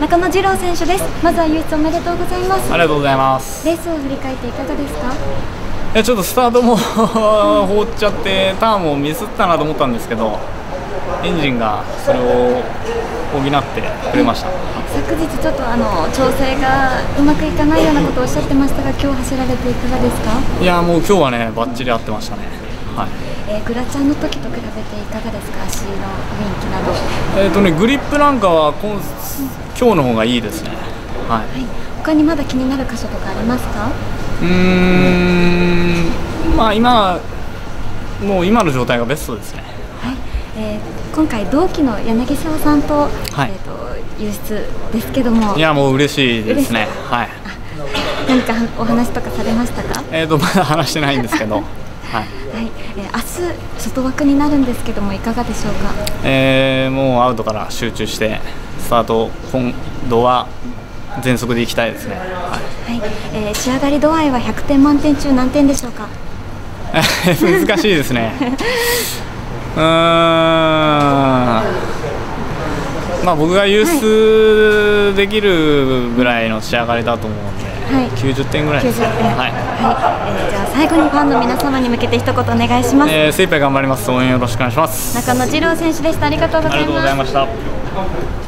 中野次郎選手です。まずは唯一おめでとうございます。ありがとうございます。レースを振り返っていかがですか？いやちょっとスタートも 放っちゃってターンもミスったなと思ったんですけどエンジンがそれを補ってくれました。昨日ちょっとあの調整がうまくいかないようなことをおっしゃってましたが今日走られていかがですか？いやもう今日はねバッチリ合ってましたねはい。えー、グラチャンの時と比べていかがですか？足の雰囲気など。えっ、ー、とねグリップなんかは今今日の方がいいですね。はい、はい、他にまだ気になる箇所とかありますか？うーん。まあ今もう今の状態がベストですね。はい、えー、今回同期の柳沢さんと,、はい。えーと、輸出ですけども。いやもう嬉しいですね。はい。何かお話とかされましたか？えっ、ー、とまだ話してないんですけどはい、はい、えー、明日外枠になるんですけどもいかがでしょうか？えー、もうアウトから集中してスタート今度は全速でいきたいですね。はい。はい、えー、仕上がり度合いは100点満点中何点でしょうか？難しいですね。うん。まあ僕が優出できるぐらいの仕上がりだと思うんで。はい、90点ぐらいです、はい、はい、えー、じゃあ最後にファンの皆様に向けて一言お願いします、えー、精一杯頑張ります。応援よろしくお願いします。中野次郎選手でした。ありがとうございました